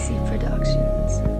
Icy Productions.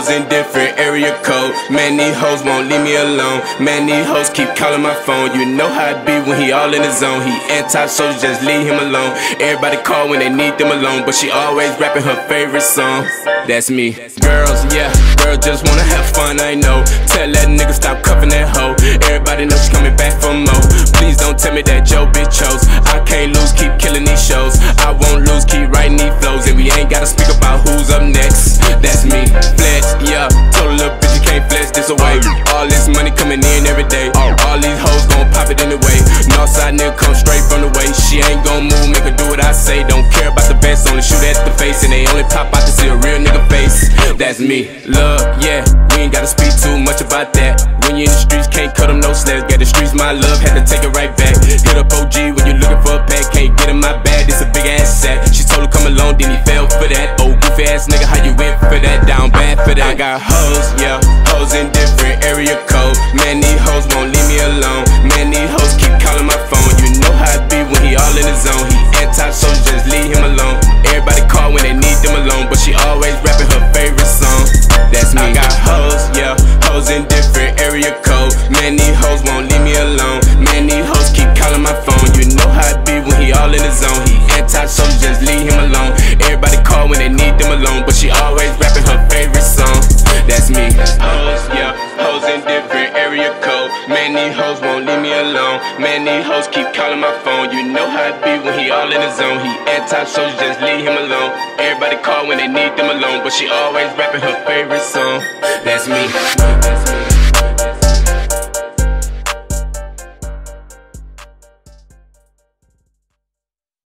Hoes in different area code. Man, these hoes won't leave me alone. Man, these hoes keep calling my phone. You know how it be when he all in the zone. He anti-social, just leave him alone. Everybody call when they need them alone, but she always rapping her favorite song. That's me. Girls, yeah, girls just wanna have fun, I know. Tell that nigga stop cuffing that hoe. Everybody know she coming back for more. Please don't tell me that Joe bitch chose. I can't lose, keep killing these shows. I won't lose, keep writing these flows, and we ain't flex this away. All this money coming in every day. Oh, all these hoes gon' pop it anyway. Northside nigga come straight from the way. She ain't gon' move, make her do what I say. Don't care about the best, only shoot at the face, and they only pop out to see a real nigga face. That's me. Look, yeah, we ain't gotta speak too much about that. When you in the streets, can't cut them no slabs. Get the streets my love, had to take it right back. Hit up OG when you looking for a pack, can't get in my bag. This a big ass sack. She told her come along, then he fell for that. Oh, goofy ass nigga, how you for that? Down bad for that. I got hoes, yeah, hoes in different area code. Man, these hoes won't leave me alone. Man, these hoes keep calling my phone. You know how it be when he all in his zone. He anti-social, just leave him alone. Everybody call when they need them alone, but she always rapping her favorite song. That's me. I got hoes, yeah, hoes in different area code. Man, these hoes won't leave me alone. Man, these hoes Man, these hoes won't leave me alone. Man, these hoes keep calling my phone. You know how it be when he all in his zone. He anti-social, just leave him alone. Everybody call when they need them alone, but she always rapping her favorite song. That's me.